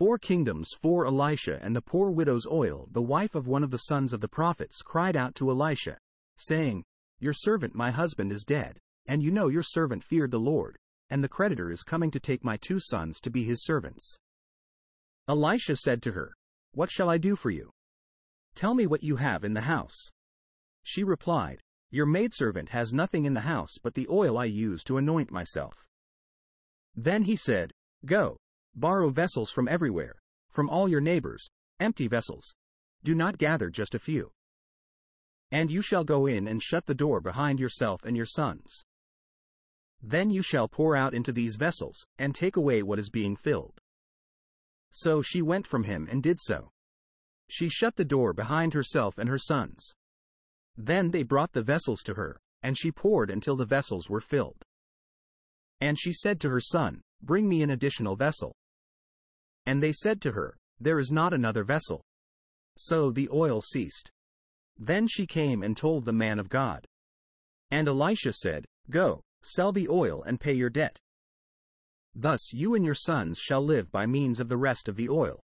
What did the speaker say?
Four kingdoms for Elisha and the poor widow's oil, the wife of one of the sons of the prophets, cried out to Elisha, saying, Your servant my husband is dead, and you know your servant feared the Lord, and the creditor is coming to take my two sons to be his servants. Elisha said to her, What shall I do for you? Tell me what you have in the house. She replied, Your maidservant has nothing in the house but the oil I use to anoint myself. Then he said, Go, borrow vessels from everywhere, from all your neighbors, empty vessels. Do not gather just a few. And you shall go in and shut the door behind yourself and your sons. Then you shall pour out into these vessels, and take away what is being filled. So she went from him and did so. She shut the door behind herself and her sons. Then they brought the vessels to her, and she poured until the vessels were filled. And she said to her son, Bring me an additional vessel. And they said to her, There is not another vessel. So the oil ceased. Then she came and told the man of God. And Elisha said, Go, sell the oil and pay your debt. Thus you and your sons shall live by means of the rest of the oil.